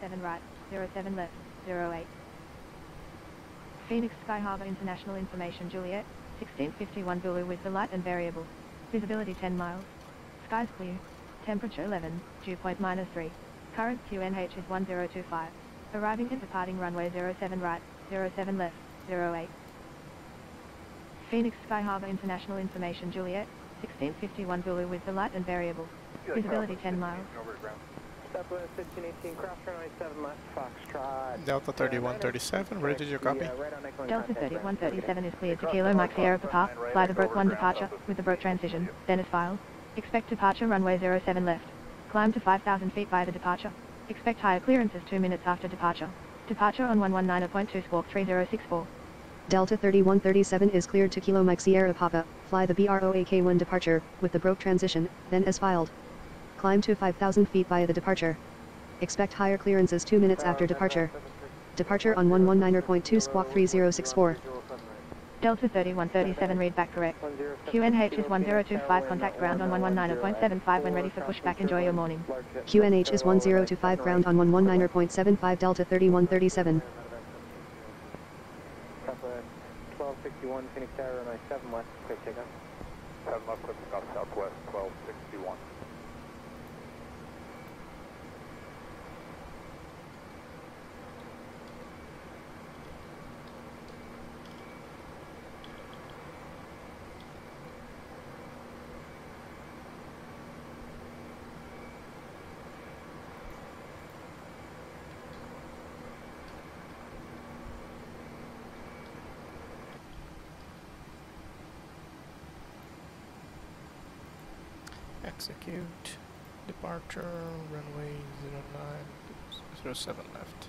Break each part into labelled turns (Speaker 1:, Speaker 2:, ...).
Speaker 1: 07 right, 07 left, 08. Phoenix Sky Harbor International Information Juliet, 1651 Zulu with the light and variable. Visibility 10 miles. Skies clear. Temperature 11, dew point minus 3. Current QNH is 1025. Arriving and departing runway 07 right, 07 left, 08. Phoenix Sky Harbor International Information Juliet, 1651 Zulu with the light and variable. Visibility 10 miles.
Speaker 2: Southwest 1518, cross runway 7 left, Foxtrot.
Speaker 3: Delta 3137, where did you copy?
Speaker 2: Yeah, right on Echo
Speaker 1: Delta
Speaker 2: contact,
Speaker 1: 3137 is cleared to Kilo Mike Sierra Papa, fly the Broke 1 departure, with the Broke transition, then is filed. Expect departure runway 07 left. Climb to 5,000 feet by the departure. Expect higher clearances 2 minutes after departure. Departure on 119.2 squawk 3064.
Speaker 4: Delta 3137 is cleared to Kilo Mike Sierra Papa, fly the BROAK-1 departure, with the broke transition, then as filed. Climb to 5,000 feet via the departure. Expect higher clearances 2 minutes after departure. Departure on 119.2 squawk 3064.
Speaker 1: Delta 3137 read back correct. QNH is 1025 contact ground on 119.75 when ready for pushback enjoy your morning.
Speaker 4: QNH is 1025 ground on 119.75 Delta 3137.
Speaker 2: Southwest 1261, Phoenix Tower, runway 7 left, quick takeoff.
Speaker 5: 7 left, quick off southwest 1261.
Speaker 3: Execute. Departure, runway 09, 07 left.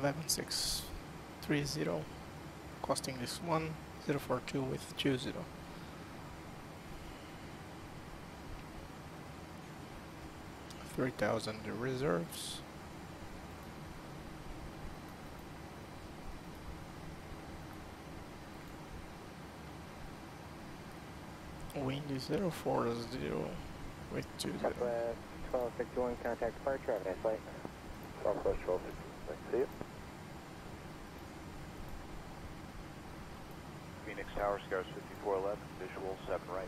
Speaker 3: Eleven six three zero, costing this one zero four two with two zero. Three thousand reserves. Wind is zero four zero with two zero.
Speaker 2: Southwest 1261, contact have a nice flight.
Speaker 5: Southwest 1261, see you. Phoenix Tower, Scars 5411, visual 7 right.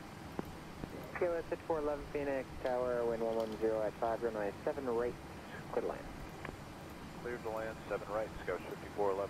Speaker 2: KLS 6411, Phoenix Tower, wind 110 at 5, runway 7 right, clear to land.
Speaker 5: Cleared to land, 7 right, Scars 5411.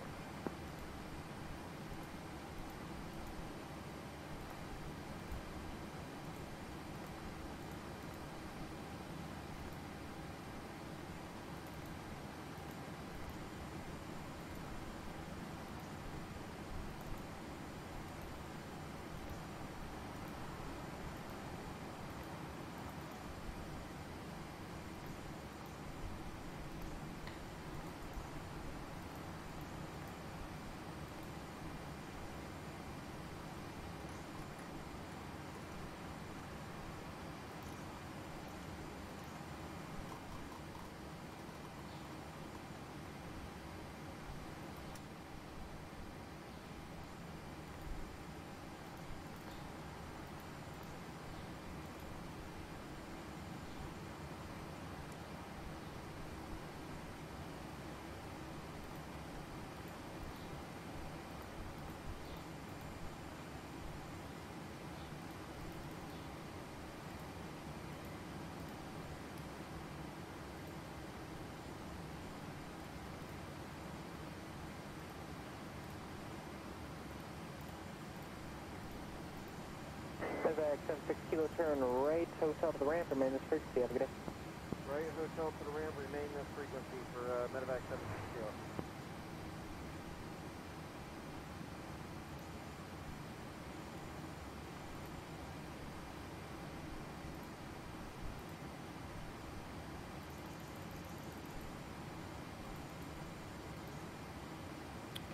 Speaker 2: Novak, 76 kilo, turn right, hotel to the ramp, remain this frequency. Have a good day.
Speaker 6: Right, hotel to the ramp, remain this frequency for uh, Medevac 76 kilo.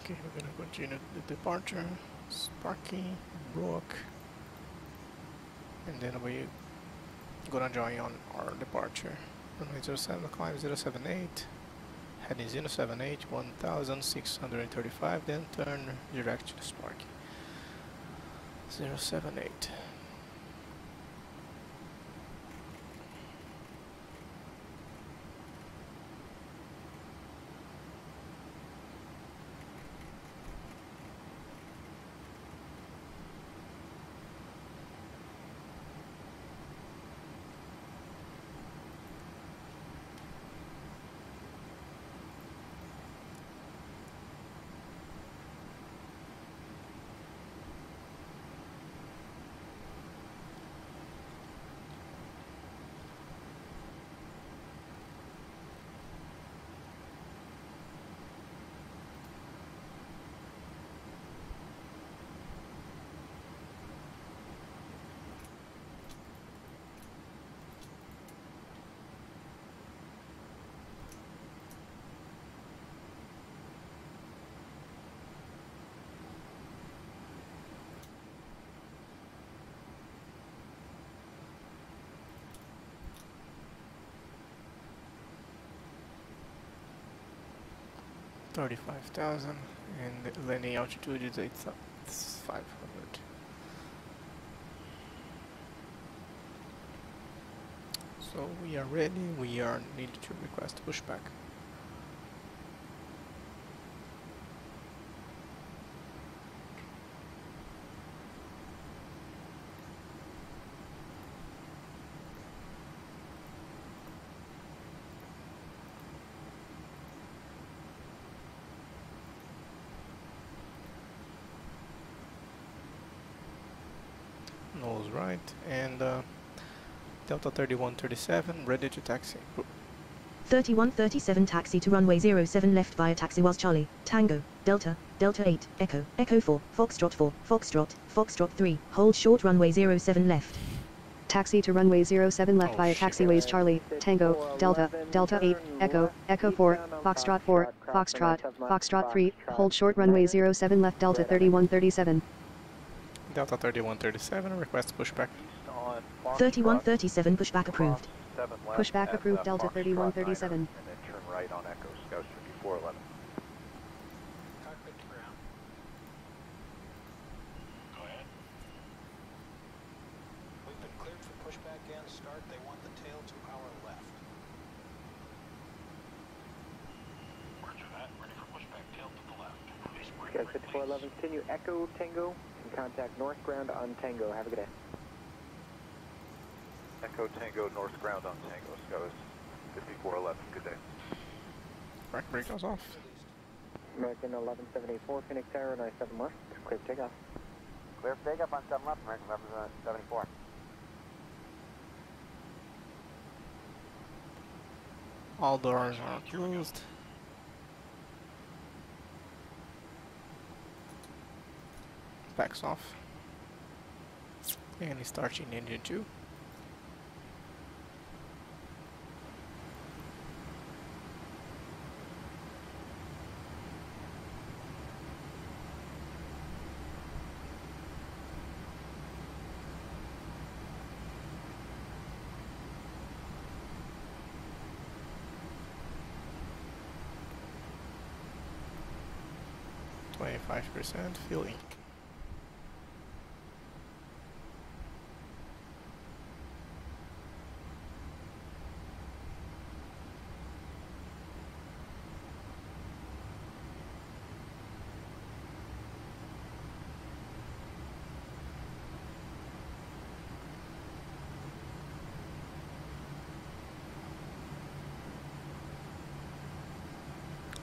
Speaker 3: Okay, we're gonna continue the departure. Sparky, Brook, and then we're gonna join on our departure. Runway 07, climb 078, heading 078, 1635, then turn direct to Sparky. 078. Thirty-five thousand, and the landing altitude is eight five hundred. So we are ready. We are need to request pushback. Nose right and uh, Delta 3137 ready to taxi.
Speaker 7: 3137 taxi to runway 07 left via taxi was Charlie, Tango, Delta, Delta 8, Echo, Echo 4, Foxtrot 4, Foxtrot, Foxtrot 3, hold short runway 07 left.
Speaker 4: Taxi to runway 07 left
Speaker 3: Oh,
Speaker 4: via taxiways Charlie, Tango, Delta, Delta 8, Echo, Echo 4, Foxtrot 4, Foxtrot, Foxtrot 3, hold short runway 07 left Delta 3137.
Speaker 3: Delta 3137 request pushback.
Speaker 5: East on
Speaker 7: 3137 pushback approved.
Speaker 5: cross 7 left
Speaker 4: Pushback approved Delta
Speaker 5: Foxtrot
Speaker 4: 3137.
Speaker 5: And then turn right on Echo, Scout 5411.
Speaker 8: We've been cleared for pushback and start. They want the tail to our left. That. Ready for pushback, tail to the left.
Speaker 2: Scout 5411, continue Echo Tango and contact North Ground on Tango. Have a good day.
Speaker 5: Echo Tango North Ground on Tango, Scout 5411. Good day.
Speaker 3: Right brake goes off.
Speaker 2: American 1174, Phoenix Tower, 97 left. Clear for takeoff.
Speaker 6: Clear for takeoff on 7 left, American 1174.
Speaker 3: All doors are closed. Backs off. And he's starting engine 2. Twenty-five percent fueling.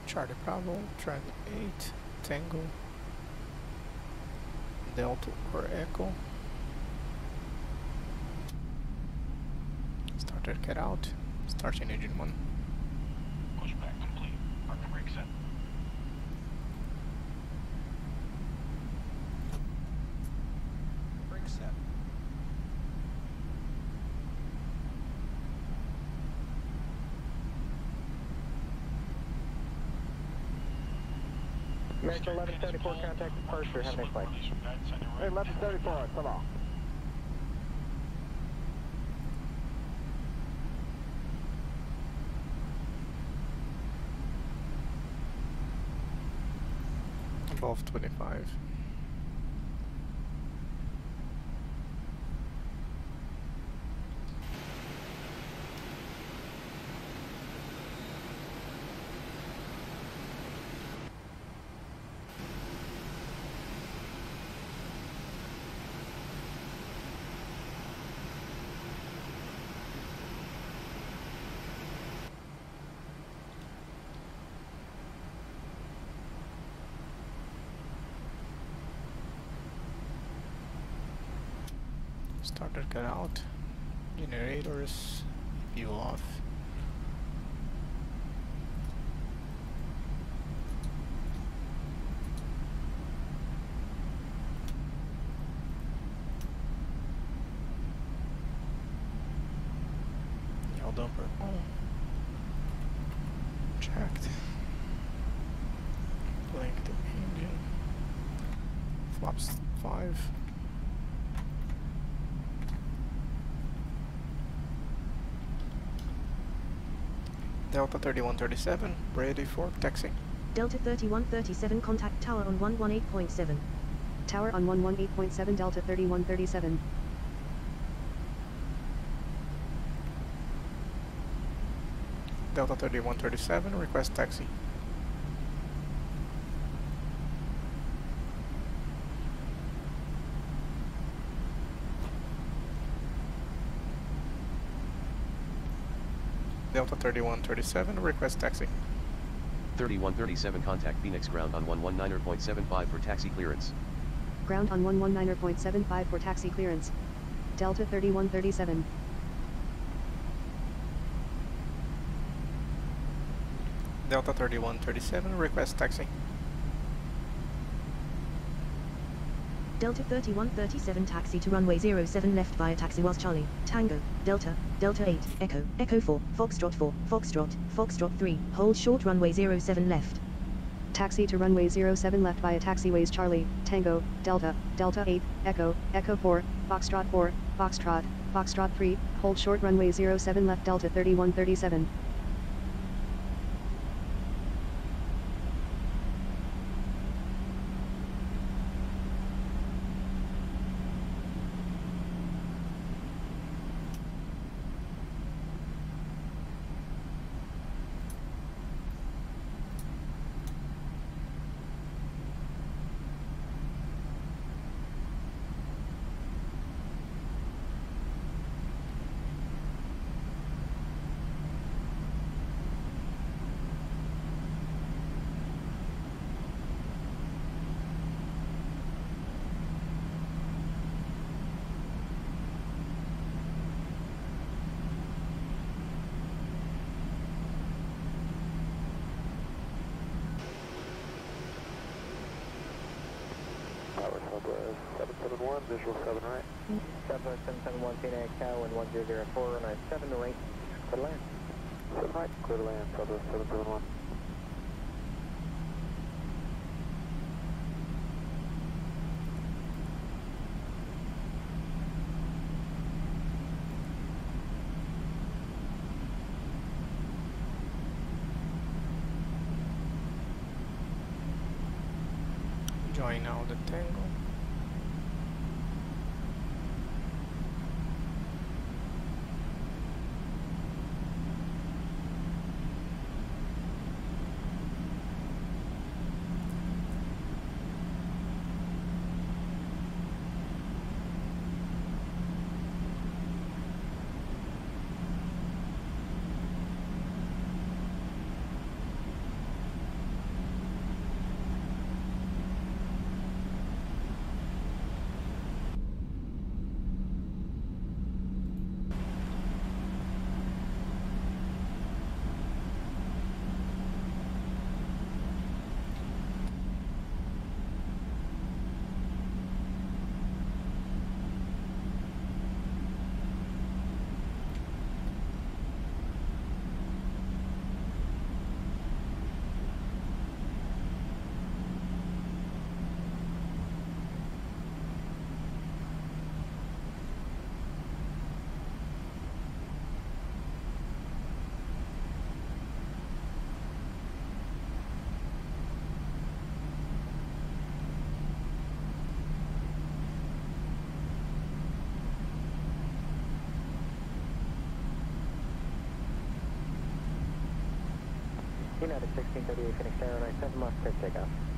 Speaker 3: Charlie Bravo, Charlie 8, Tango, Delta or Echo. Starter get out, starting engine 1.
Speaker 8: Pushback complete. Parking brake set. Brake set.
Speaker 2: American 1174, contact departure. Have a nice flight.
Speaker 6: Hey, 1174, so long.
Speaker 3: Above 25. Starter cut out. Generators view off. Yaw damper on. Checked. Blank the engine. Flaps 5. Delta 3137, ready for taxi.
Speaker 7: Delta 3137 contact tower on 118.7.
Speaker 4: Tower on 118.7 Delta 3137.
Speaker 3: Delta 3137, request taxi. Delta 3137, request taxi.
Speaker 9: 3137 contact Phoenix ground on 119.75 for taxi clearance.
Speaker 4: Ground on 119.75 for taxi clearance. Delta 3137.
Speaker 3: Delta 3137, request taxi.
Speaker 7: Delta 3137 taxi to runway 07 left via taxi was Charlie, Tango, Delta, Delta 8, Echo, Echo 4, Foxtrot 4, Foxtrot, Foxtrot 3, hold short runway 07 left.
Speaker 4: Taxi to runway 07 left via taxiways Charlie, Tango, Delta, Delta 8, Echo, Echo 4, Foxtrot 4, Foxtrot, Foxtrot 3, hold short runway 07 left Delta 3137.
Speaker 6: Tower Southwest 771, visual 7 right.
Speaker 2: Southwest 771, Phoenix Tower, wind 1004, runway 7 right, clear to land.
Speaker 6: 7 right, clear to land, Southwest 771.
Speaker 3: Join now the
Speaker 2: out 1638, Phoenix Airline, 7 miles clear takeoff.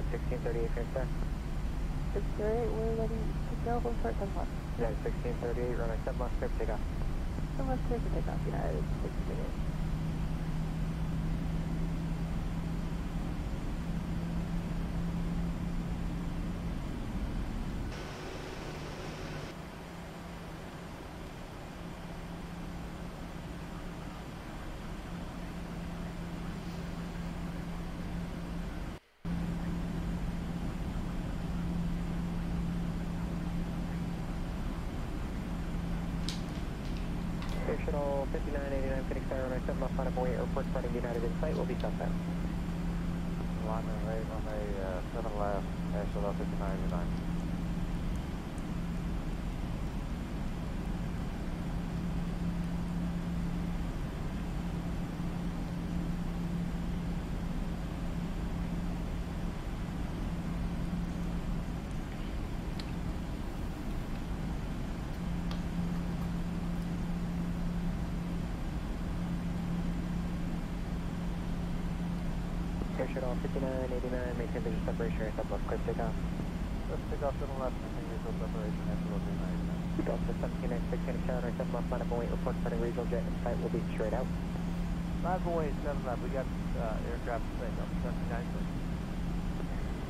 Speaker 2: 1638, Phoenix
Speaker 10: It's great, we're ready to go, we'll
Speaker 2: Yeah, 1638, runway 7 left, clear for takeoff.
Speaker 10: 7 left, clear for takeoff, United
Speaker 2: 1638. So 5989 Phoenix Tower, runway 7 left, final away, airport starting United in sight, will be southbound.
Speaker 6: Alignment eight on a uh, 7 left, exit 5989.
Speaker 2: shut off 5989, maintain vision separation, aircraft left, clear takeoff.
Speaker 6: Let's take off to the left, maintain visual separation, aircraft left,
Speaker 2: Delta 1796, shot, aircraft left, line of away, report starting regional jet in sight, will be straight out.
Speaker 6: Line of 7 left, we got uh, aircraft straight up, 1796.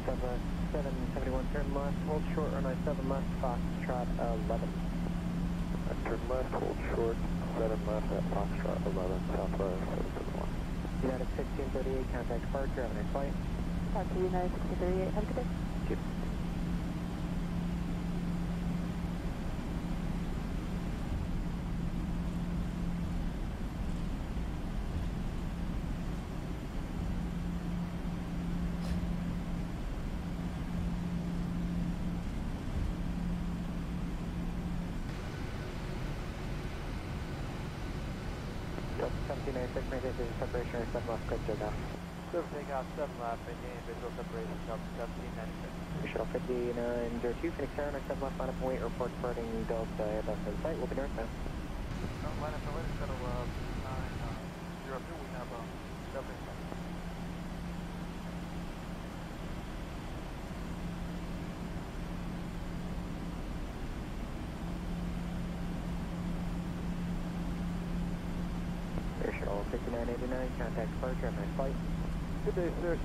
Speaker 2: 771, uh, turn left, hold short, runway 7 left, Foxtrot 11.
Speaker 6: Turn left, hold short, 7 left at Foxtrot 11, southwest
Speaker 2: United 1638, contact Park, you're having flight.
Speaker 10: Talk to United 1638, have a good day.
Speaker 2: 29, 6 meters, separation or step off, correct takeoff.
Speaker 6: Serve takeoff, 7 left, maintaining visual separation, Delta 1796.
Speaker 2: Shuttle 5902, Phoenix Tower, next step left, final point, report departing Delta, Airbus in sight, we'll be northbound. Atlanta, so let us settle up.
Speaker 6: Good day, sir.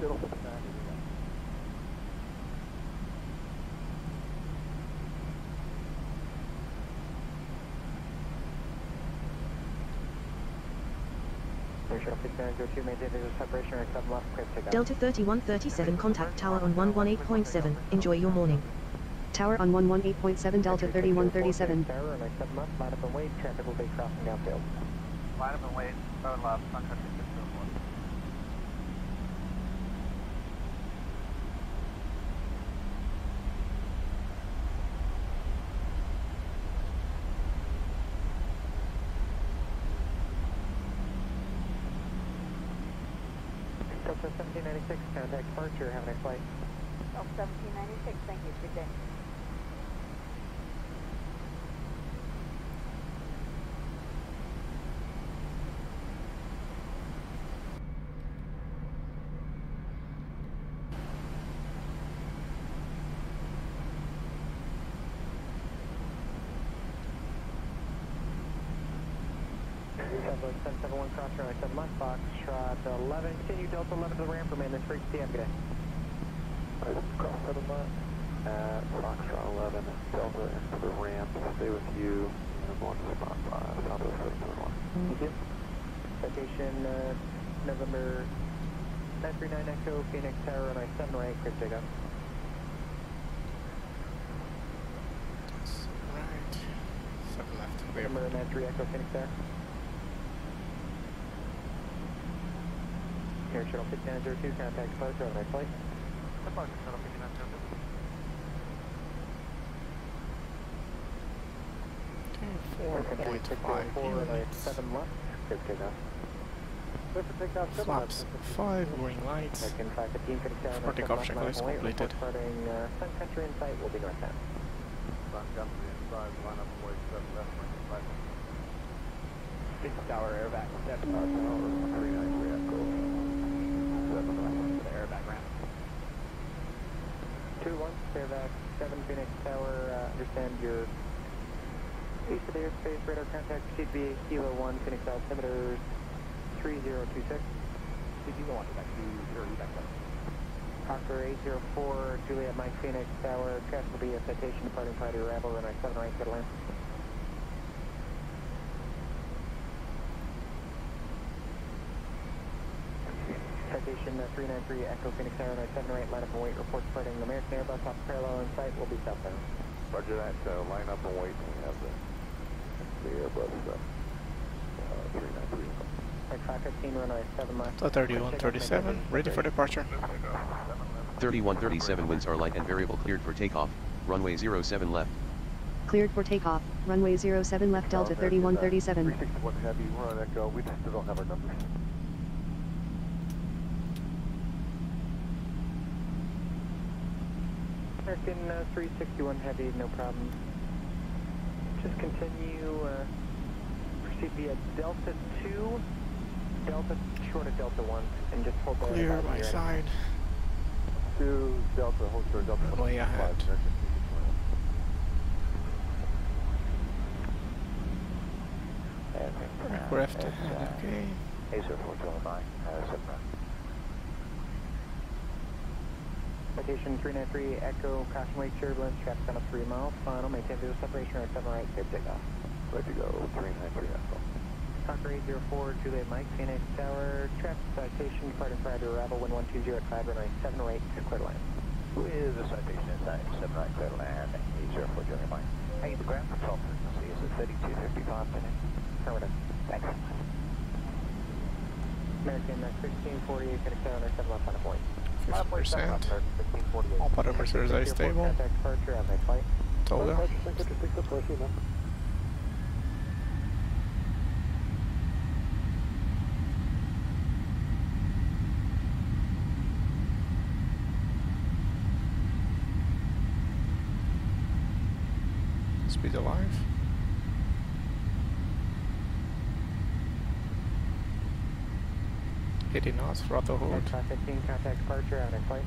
Speaker 7: Delta 3137 contact tower on 118.7, enjoy your morning.
Speaker 4: Tower on 118.7 Delta 3137.
Speaker 2: Line up and wait, traffic will be crossing downfield.
Speaker 6: Line up and wait. Left,
Speaker 10: 150.
Speaker 2: Southwest 771 cross runway 7 left, box Foxtrot 11, continue Delta 11 to the ramp, remain this frequency, have a good day.
Speaker 6: Right, cross 7 left at Foxtrot 11, Delta into the ramp, stay with you, and I'm going to spot 5, Southwest 771.
Speaker 2: Thank you. Citation uh, November 939 Echo, Phoenix Tower, on runway 7 right, quick
Speaker 3: takeoff. Right, 7 left, clear.
Speaker 2: November 93 Echo, Phoenix Tower. Air Shuttle 5902, contact departure on right flight.
Speaker 5: Departure Shuttle 5902.
Speaker 3: 4.5 units.
Speaker 2: 7 left,
Speaker 6: good takeoff.
Speaker 3: Flaps 5, green lights. Vertic off checklist completed.
Speaker 2: Starting Tower airback, 7
Speaker 6: power, 393.
Speaker 2: The airbag ramp. 2-1, Fairback 7 Phoenix Tower, uh, understand your east of the airspace radar contact should be Kilo 1 Phoenix altimeter 3026.
Speaker 6: Kilo 1, back to
Speaker 2: 30, 804, Juliet Mike Phoenix Tower, Cast will be a citation departing party arrival, and I 7 right, good land. 393 Echo Phoenix Tower, runway 7 right, line up and wait, report departing American Airbus off parallel in sight, will be southbound.
Speaker 6: Roger that, uh, line up and wait, we have the, the Airbus, uh, uh, three nine three.
Speaker 2: Right, 515, runway 7 left.
Speaker 3: So thirty-one thirty-seven, ready for departure.
Speaker 9: 3137 winds are light and variable cleared for takeoff, runway 07 left.
Speaker 4: Cleared for takeoff, runway 07 left Delta 3137.
Speaker 6: 361 heavy, we're on Echo, we just still don't have our numbers.
Speaker 2: American uh, 361 Heavy, no problem. Just continue, uh, proceed via Delta 2, Delta short of Delta 1, and just hold there.
Speaker 3: Clear
Speaker 2: about
Speaker 3: my
Speaker 2: your
Speaker 3: side.
Speaker 6: Two Delta, hold short Delta.
Speaker 3: Runway
Speaker 6: five,
Speaker 3: ahead.
Speaker 6: American 361.
Speaker 3: Aircraft ahead, okay.
Speaker 2: Citation 393 Echo, caution wake turbulence, traffic on a 3 mile, final, maintain visual separation, right 7 right, good takeoff.
Speaker 6: Ready to go, three nine three Echo.
Speaker 2: Hawker 804, Juliet Mike, Phoenix Tower, traffic citation, departing Friday arrival, wind 120 at 5 runway 7 right, clear to land.
Speaker 6: With the citation inside, seven right, clear to land, eight zero four Juliet Mike. Hey, the ground control frequency is at thirty-two fifty-five minutes.
Speaker 2: Affirmative.
Speaker 6: Thanks.
Speaker 2: American uh, 1648, Phoenix Tower, right 7 left on a point.
Speaker 3: Fifty percent.
Speaker 2: 1648.
Speaker 3: All parameters are stable.
Speaker 2: Contact departure, on my flight.
Speaker 3: Toga. Speed alive. Eighty knots, throttle hold.
Speaker 2: 515, contact departure, on my flight.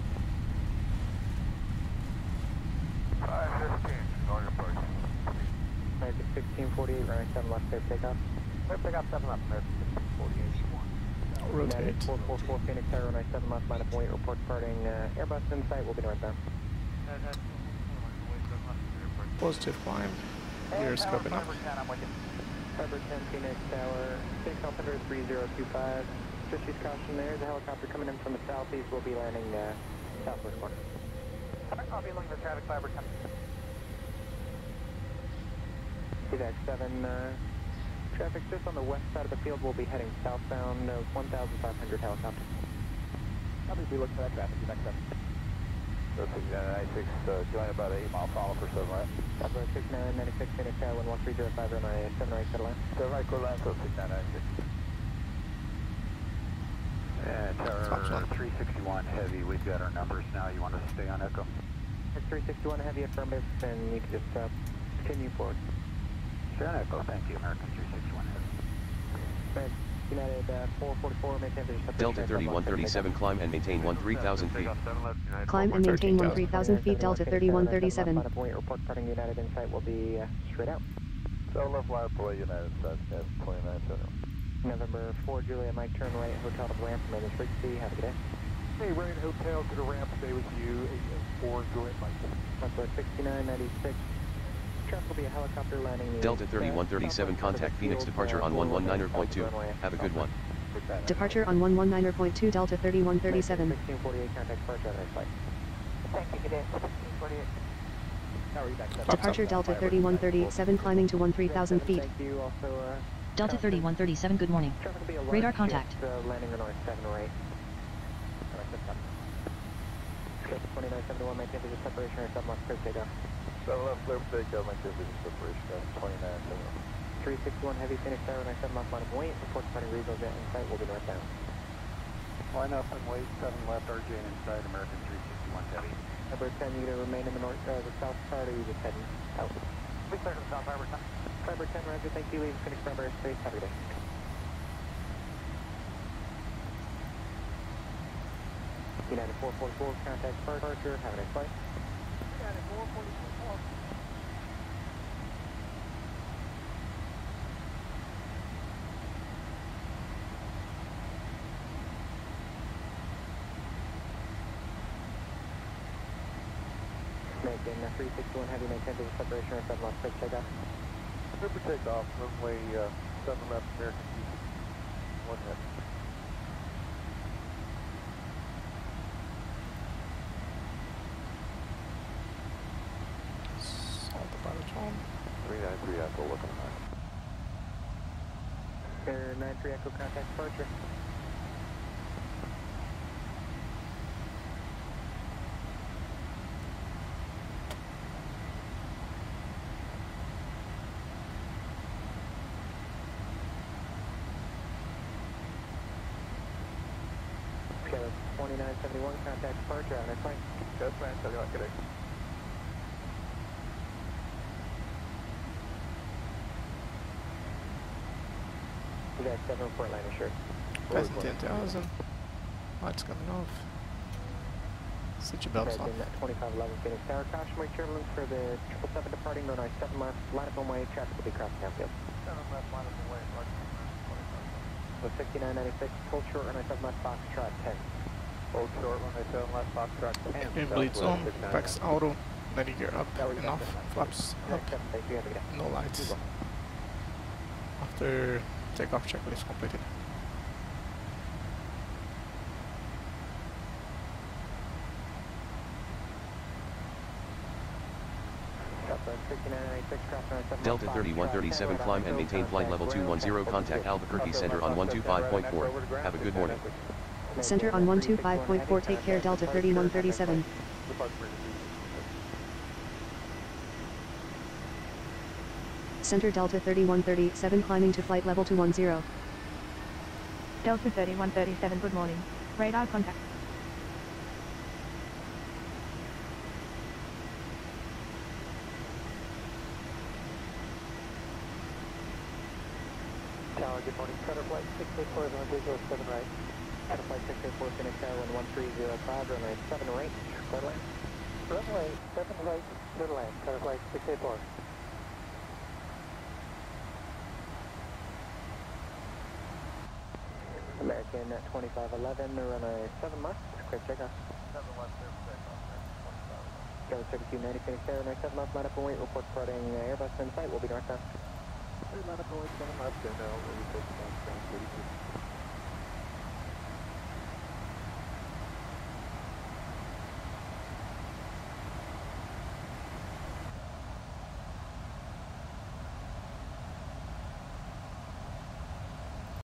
Speaker 6: Five fifteen, going approach.
Speaker 2: American 1648, runway 7 left, clear takeoff.
Speaker 6: Clear pickup seven up, American sixteen forty-eight.
Speaker 3: Rotate.
Speaker 2: 444 Phoenix Tower, runway 7 left, line up wait, report departing uh, Airbus in sight, will be northbound.
Speaker 3: Positive climb. Gears scoping up.
Speaker 2: Fiber 10 Phoenix Tower, 6 3025. Switches caution there. The helicopter coming in from the southeast will be landing uh, southwest corner.
Speaker 6: I'll be looking for traffic fiber coming.
Speaker 2: Evac 7, uh, traffic just on the west side of the field will be heading southbound uh, 1,500 helicopter.
Speaker 6: Copy, be look for that traffic, Evac 7. So 6996, uh, join about 8 mile follow for 7 right.
Speaker 2: Copy, 6996, Phoenix Tower, 11305, runway 7 right, settle in.
Speaker 6: 7 right, go line, so 361 Heavy, we've got our numbers now. You want to stay on Echo?
Speaker 2: 361 Heavy, affirmative, and you can just uh, continue forward.
Speaker 6: Stay on Echo, thank you, American 361 Heavy.
Speaker 2: Thanks. United uh,
Speaker 9: Delta 3137, climb and maintain 1,3000 feet.
Speaker 4: Climb and maintain
Speaker 3: 1,3000
Speaker 4: feet, Delta 3137.
Speaker 2: On point, report United will be uh, straight out.
Speaker 6: United
Speaker 2: November 4, Julia Mike, turn right, hotel to ramp, maintenance frequency, have a good day.
Speaker 6: Hey, Rain Hotel to the ramp, stay with you, eight four, Juliet Mike.
Speaker 2: Number 6996. Traffic will be a helicopter landing.
Speaker 9: Delta
Speaker 2: east, uh,
Speaker 9: 3137
Speaker 2: southwest part of
Speaker 9: contact Phoenix
Speaker 2: field,
Speaker 9: departure on
Speaker 2: forward
Speaker 9: 119.2.
Speaker 2: runway
Speaker 9: Have a good one.
Speaker 4: Departure on 119.2 Delta 3137.
Speaker 2: 1648, contact departure on our flight.
Speaker 10: Thank you, good day. 1648.
Speaker 2: How are you back?
Speaker 4: Departure Delta 3137 climbing to 13,000 feet.
Speaker 2: Thank you. Also, uh,
Speaker 7: Delta 3137, good morning.
Speaker 2: traffic will be a large
Speaker 7: Radar contact.
Speaker 2: Uh, landing runway 7 right. Alright, that's fine. Scope 2971, maintain visual separation or submark clear takeoff.
Speaker 5: 7 left, clear for takeoff, maintain visual separation at 29
Speaker 2: 361 heavy Phoenix Tower, 97 off line of wait. Report spotting Regal jet in sight. We'll be northbound.
Speaker 5: Line up and wait, 7 left, RJ and inside, American 361 heavy.
Speaker 2: Number 10, you gonna remain in the north, uh, the south part, or you just heading south?
Speaker 5: We clear to the south, Harbor 10.
Speaker 2: 10, Roger, thank you. Leave Phoenix Tower airspace. Have a good day. United 444, contact departure. Have a nice flight.
Speaker 10: United 444.
Speaker 2: Making uh, 361 heavy, maintain visual separation or submark clear takeoff.
Speaker 5: Clear for takeoff, runway uh, 7 left, American 361 heavy.
Speaker 3: Salt Baritone.
Speaker 5: 393 Echo, looking high.
Speaker 2: Air 93 Echo, contact departure. Okay, 2971, contact departure. Have a nice flight.
Speaker 5: Yes, man, 71, good day.
Speaker 2: You guys 7 report line assured.
Speaker 3: Passing 10,000. Lights coming off. Set your belts off.
Speaker 2: 2511 Phoenix Tower. Caution mark turbulence for the 777 departing runway 7 left. Line up one way. Traffic will be crossing downfield.
Speaker 5: 7 left, line up and wait, Roger.
Speaker 2: With 6996, hold short runway 7 left, Foxtrot 10.
Speaker 5: Hold short, runway 7 left, Foxtrot 10.
Speaker 3: In bleed zone. Backs auto. Letting gear up and off. Flaps up.
Speaker 2: Thank you. Have a good.
Speaker 3: No lights. After takeoff checklist completed.
Speaker 9: Delta 3137 climb and maintain flight level 210 contact Albuquerque Center on 125.4. Have a good morning.
Speaker 4: Center on 125.4 take care Delta 3137. Center Delta 3137 climbing to flight level 210.
Speaker 1: Delta 3137, good morning. Radar contact.
Speaker 2: Tower, good morning. Cutter flight 684 is on visual 7 right. Cutter flight 684 Phoenix Tower 11305, runway 7 right, clear land. Runway 7 right, clear land. Cutter flight 684. American 2511, runway 7 left, quick checkoff.
Speaker 5: 7 left, clear for takeoff,
Speaker 2: Go 3290 Phoenix Tower, runway 7 left, line up and wait, report departing uh, Airbus in sight, we'll be northbound.
Speaker 5: Line up and wait, 7 left, and now, we take the ground, 32.